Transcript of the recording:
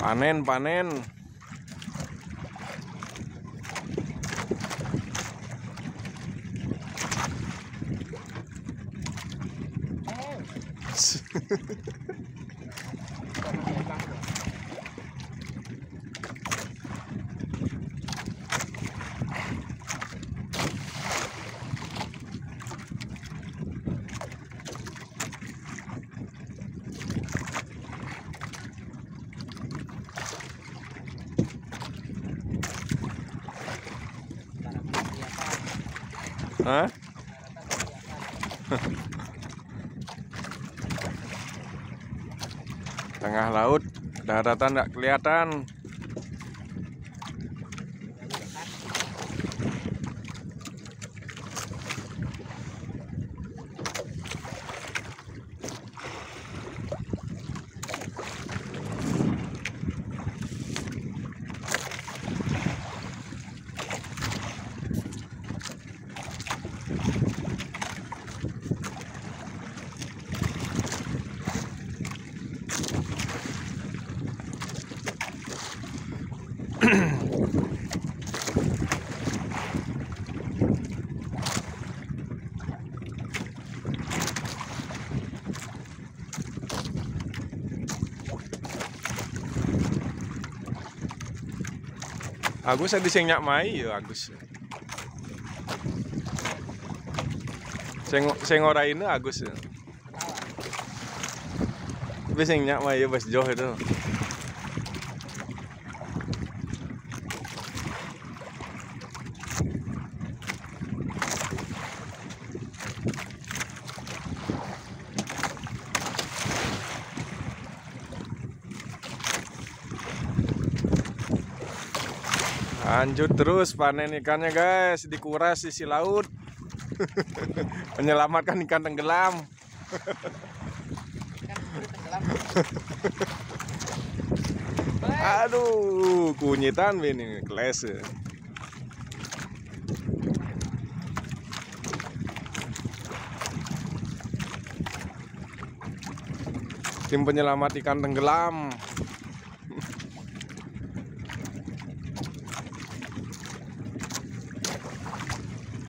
Panen, panen. Tengah laut, daratan nggak kelihatan. Agus ada sing nyak mai ya Agus. Sing sing ora ini Agus. ya. Tapi sing nyak mai ya Bas Joh itu. Lanjut terus panen ikannya guys, dikuras sisi laut. Menyelamatkan ikan tenggelam. Aduh, kunyitan ini keles. ya. Tim penyelamat ikan tenggelam.